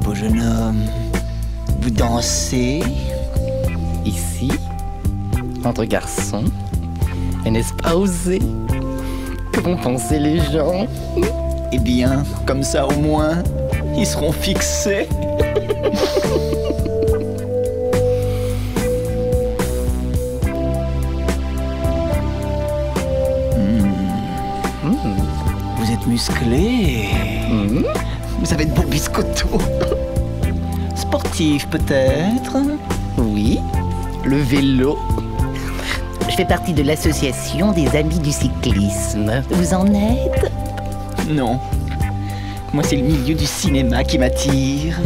Beau jeune homme, vous dansez Ici, entre garçons, et n'est-ce pas osé vont penser les gens? Eh bien, comme ça au moins, ils seront fixés. Hmm. Vous êtes musclé. Hmm Vous avez de beaux biscottos. Sportif peut-être? Oui, le vélo. Je fais partie de l'association des amis du cyclisme. Vous en êtes? Non. Moi, c'est le milieu du cinéma qui m'attire.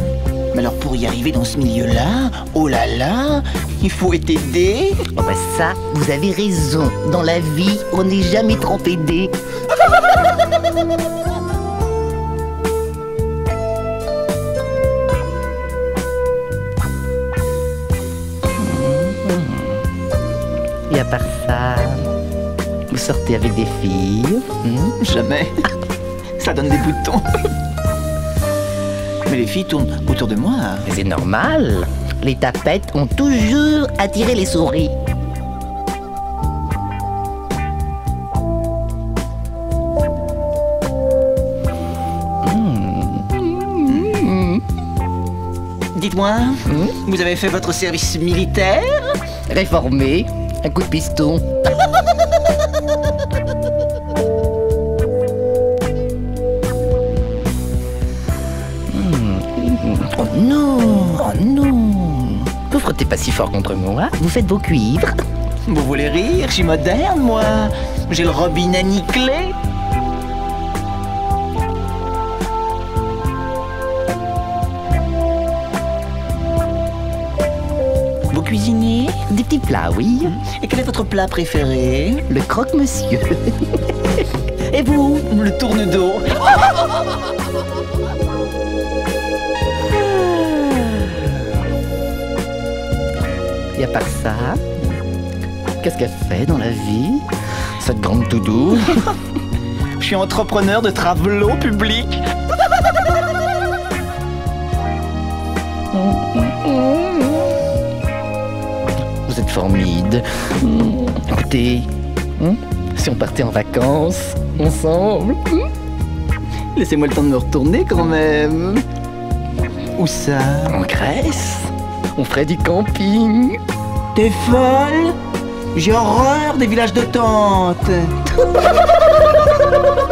Mais alors, pour y arriver dans ce milieu-là, oh là là, il faut être aidé. Oh bah ça, vous avez raison. Dans la vie, on n'est jamais trop aidé. Et à part ça, vous sortez avec des filles hmm? Jamais. Ça donne des boutons. Filles tournent autour de moi. C'est normal. Les tapettes ont toujours attiré les souris. Dites-moi, vous avez fait votre service militaire? Réformé, un coup de piston. Oh non, oh non. Vous frottez pas si fort contre moi. Vous faites vos cuivres. Vous voulez rire Je suis moderne, moi. J'ai le robinet nickelé. Vous cuisinez Des petits plats, oui. Et quel est votre plat préféré? Le croque-monsieur. Et vous Le tourne-dos. Et à part ça, qu'est-ce qu'elle fait dans la vie Cette grande toudou Je suis entrepreneur de travelot public. Vous êtes formide. Écoutez, hmm, si on partait en vacances ensemble Laissez-moi le temps de me retourner quand même. Où ça? En Grèce On ferait du camping T'es folle? J'ai horreur des villages de tentes.